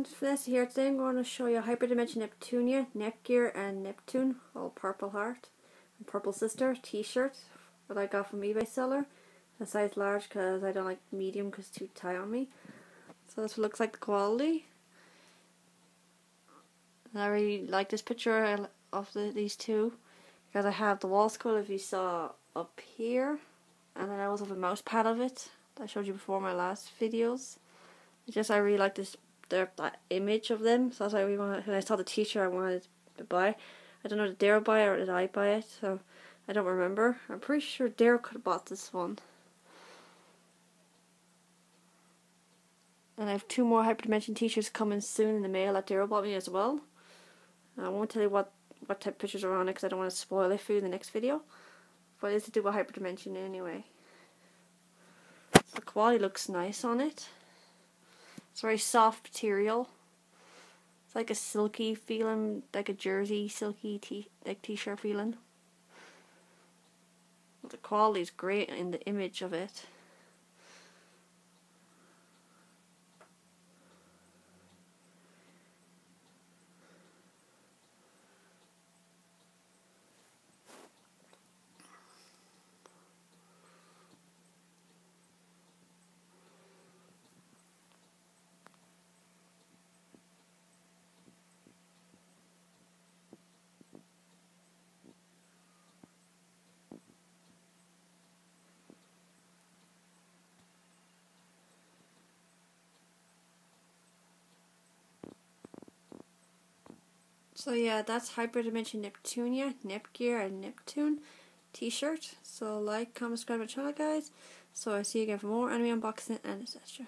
everyone, Vanessa here. Today I'm going to show you Hyperdimension Neptunia, Nepgear and Neptune, all purple heart and purple sister t-shirt that I got from eBay seller. A size large because I don't like medium because too tight on me. So this looks like the quality. And I really like this picture of the, these two because I have the wall scroll if you saw up here and then I also have a mouse pad of it that I showed you before my last videos. Just I really like this their that image of them. So that's why we want. When I saw the T-shirt, I wanted to buy. I don't know did Daryl buy it or did I buy it? So I don't remember. I'm pretty sure Daryl could have bought this one. And I have two more Hyperdimension t-shirts coming soon in the mail that Daryl bought me as well. I won't tell you what, what type of pictures are on it because I don't want to spoil it for you in the next video. But it's to do with Hyperdimension anyway. The quality looks nice on it. It's very soft material. It's like a silky feeling, like a jersey silky t like t-shirt feeling. The quality is great in the image of it. So yeah, that's Hyperdimension Neptunia, Nepgear, and Neptune t-shirt. So like, comment, subscribe to my channel guys. So I see you again for more anime unboxing and etc.